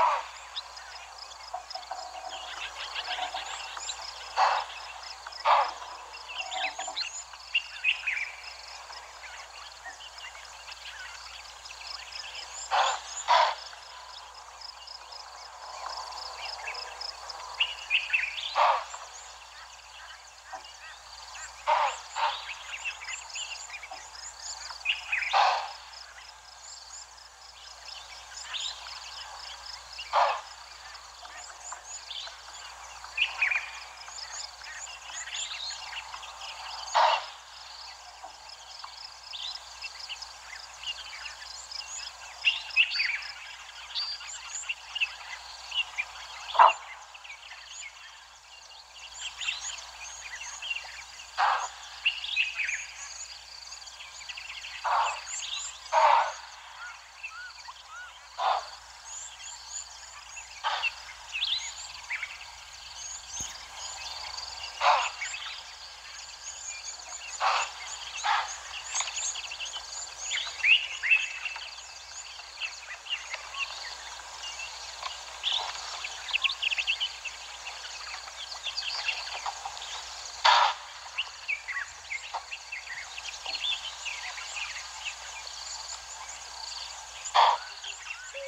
Oh!